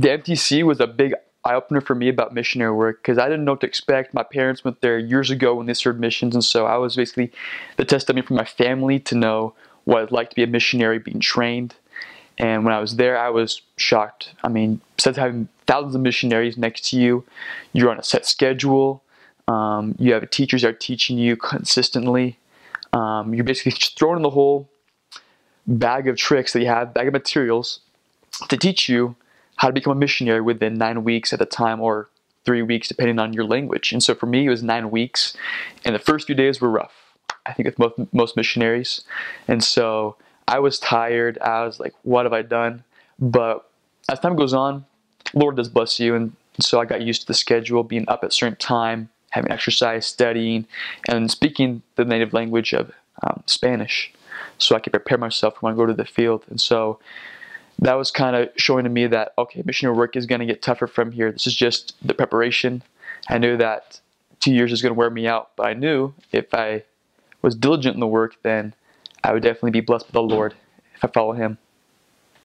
the MTC was a big eye opener for me about missionary work because I didn't know what to expect. My parents went there years ago when they served missions, and so I was basically the testimony for my family to know what it's like to be a missionary being trained. And when I was there, I was shocked. I mean, besides having thousands of missionaries next to you, you're on a set schedule. Um, you have teachers that are teaching you consistently. Um, you're basically just thrown in the whole bag of tricks that you have, bag of materials to teach you how to become a missionary within nine weeks at a time or three weeks, depending on your language. And so for me, it was nine weeks, and the first few days were rough. I think with most, most missionaries. And so I was tired. I was like, what have I done? But as time goes on, Lord does bless you. And so I got used to the schedule, being up at certain time, having exercise, studying, and speaking the native language of um, Spanish so I could prepare myself when I go to the field. And so that was kind of showing to me that, okay, missionary work is going to get tougher from here. This is just the preparation. I knew that two years is going to wear me out, but I knew if I was diligent in the work, then I would definitely be blessed by the Lord if I follow Him.